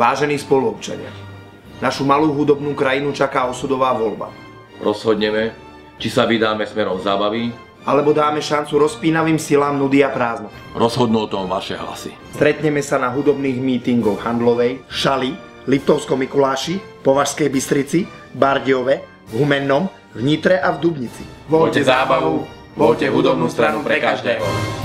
Vážení spoluobčania, našu malú hudobnú krajinu čaká osudová voľba. Rozhodneme, či sa vydáme smerom zábavy, alebo dáme šancu rozpínavým silám nudy a prázdno. Rozhodnú o tom vaše hlasy. Stretneme sa na hudobných mítingoch Handlovej, Šali, Liptovskom Mikuláši, Považskej Bystrici, Bardiove, v Humennom, v Nitre a v Dubnici. Voľte zábavu, voľte hudobnú stranu pre každého.